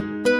Música